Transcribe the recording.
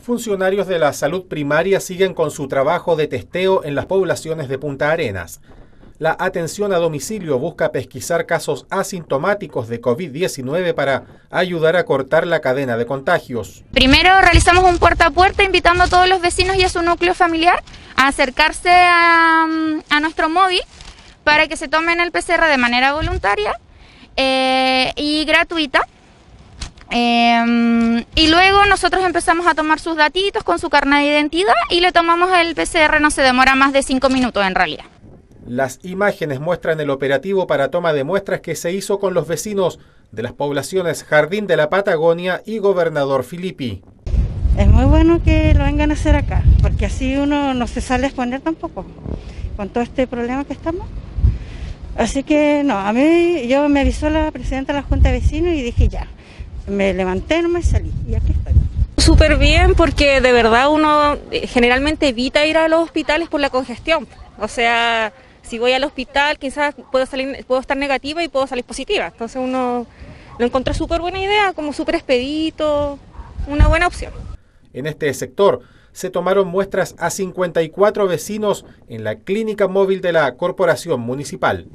Funcionarios de la salud primaria siguen con su trabajo de testeo en las poblaciones de Punta Arenas. La atención a domicilio busca pesquisar casos asintomáticos de COVID-19 para ayudar a cortar la cadena de contagios. Primero realizamos un puerta a puerta invitando a todos los vecinos y a su núcleo familiar a acercarse a, nuestro móvil para que se tomen el PCR de manera voluntaria eh, y gratuita. Eh, y luego nosotros empezamos a tomar sus datitos con su carnet de identidad y le tomamos el PCR, no se demora más de cinco minutos en realidad. Las imágenes muestran el operativo para toma de muestras que se hizo con los vecinos de las poblaciones Jardín de la Patagonia y Gobernador Filippi. Es muy bueno que lo vengan a hacer acá, porque así uno no se sale a exponer tampoco con todo este problema que estamos. Así que no, a mí yo me avisó la presidenta de la Junta de Vecinos y dije ya, me levanté, no me salí. Súper bien porque de verdad uno eh, generalmente evita ir a los hospitales por la congestión. O sea, si voy al hospital quizás puedo, salir, puedo estar negativa y puedo salir positiva. Entonces uno lo encontró súper buena idea, como súper expedito, una buena opción. En este sector se tomaron muestras a 54 vecinos en la clínica móvil de la Corporación Municipal.